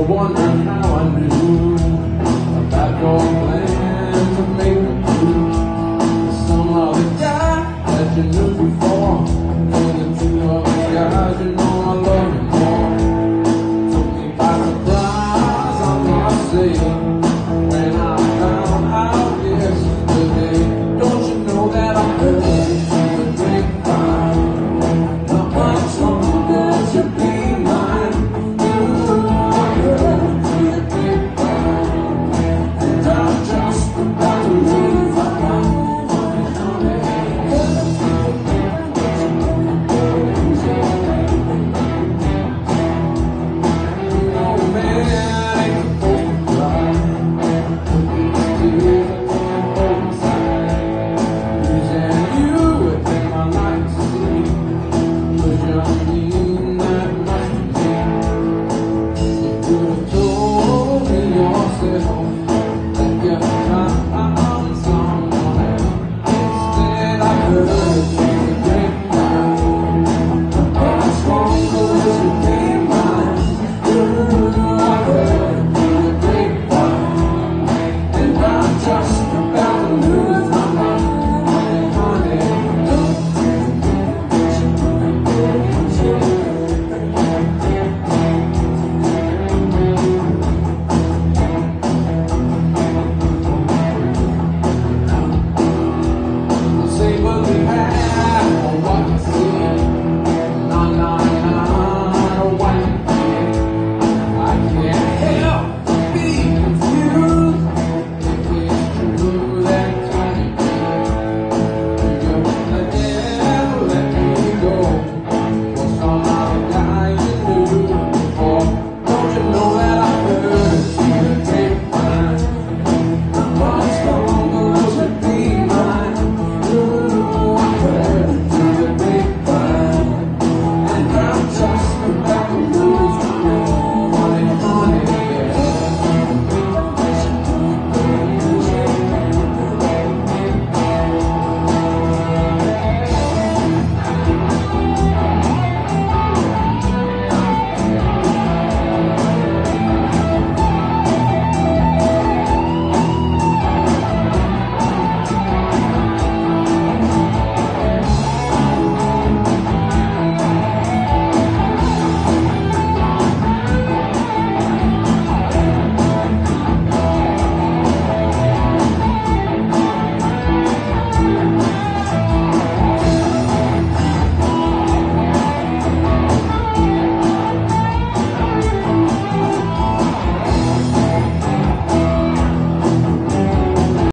I wonder how I knew about your plan to make me blue. Somehow the guy that you knew before, and the two of the guys you